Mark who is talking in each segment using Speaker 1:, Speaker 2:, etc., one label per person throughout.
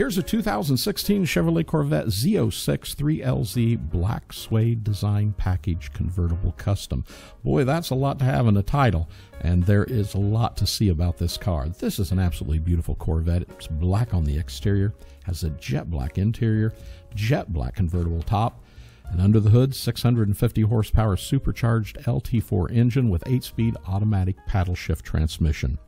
Speaker 1: Here's a 2016 Chevrolet Corvette Z06 3LZ black suede design package convertible custom. Boy, that's a lot to have in a title, and there is a lot to see about this car. This is an absolutely beautiful Corvette. It's black on the exterior, has a jet black interior, jet black convertible top, and under the hood, 650 horsepower supercharged LT4 engine with 8 speed automatic paddle shift transmission.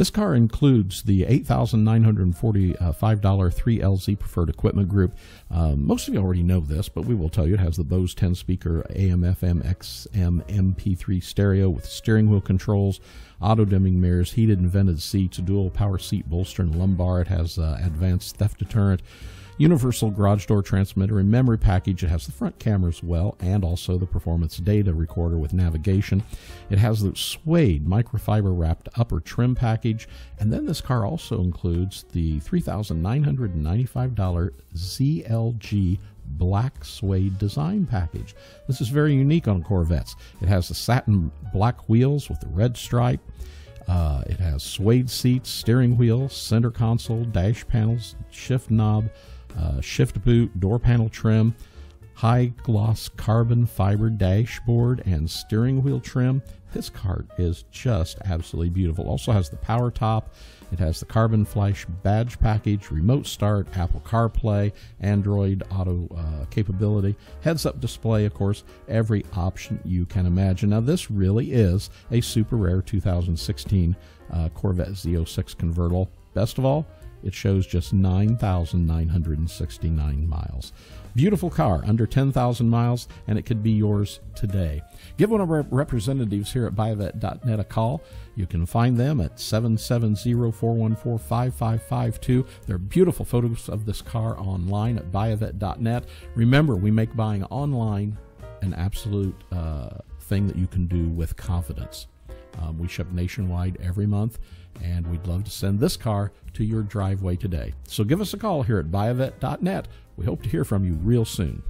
Speaker 1: This car includes the $8,945 3LZ preferred equipment group. Uh, most of you already know this, but we will tell you it has the Bose 10 speaker AM, FM, XM, MP3 stereo with steering wheel controls, auto dimming mirrors, heated and vented seats, dual power seat bolster and lumbar. It has uh, advanced theft deterrent universal garage door transmitter and memory package. It has the front camera as well and also the performance data recorder with navigation. It has the suede microfiber wrapped upper trim package. And then this car also includes the $3,995 ZLG black suede design package. This is very unique on Corvettes. It has the satin black wheels with the red stripe. Uh, it has suede seats, steering wheel, center console, dash panels, shift knob, uh, shift boot, door panel trim, high gloss carbon fiber dashboard, and steering wheel trim. This cart is just absolutely beautiful. Also has the power top. It has the carbon flash badge package, remote start, Apple CarPlay, Android Auto uh, capability, heads up display, of course, every option you can imagine. Now, this really is a super rare 2016 uh, Corvette Z06 convertible. Best of all, it shows just 9,969 miles. Beautiful car, under 10,000 miles, and it could be yours today. Give one of our representatives here at Buyavette.net a call. You can find them at 770-414-5552. There are beautiful photos of this car online at Buyavette.net. Remember, we make buying online an absolute uh, thing that you can do with confidence. Um, we ship nationwide every month, and we'd love to send this car to your driveway today. So give us a call here at buyavette.net. We hope to hear from you real soon.